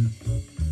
Mm-hmm.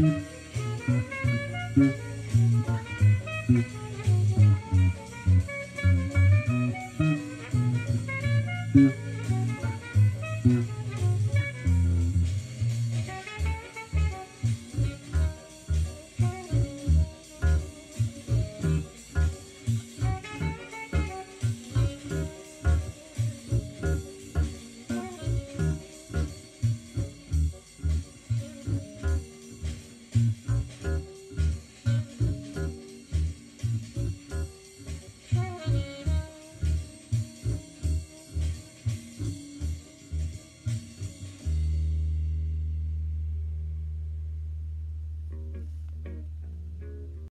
Mm-hmm.